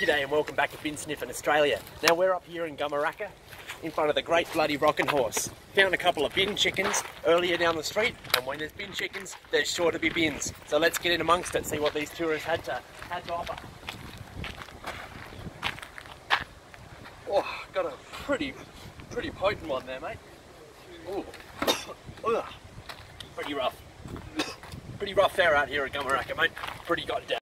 G'day and welcome back to Bin Sniffin Australia. Now we're up here in Gumeracha in front of the Great Bloody Rockin' Horse. Found a couple of bin chickens earlier down the street and when there's bin chickens there's sure to be bins. So let's get in amongst it, see what these tourists had to, had to offer. Oh, got a pretty, pretty potent one there mate. Ooh. Ugh. Pretty rough. Pretty rough fare out here at Gumeracha mate. Pretty goddamn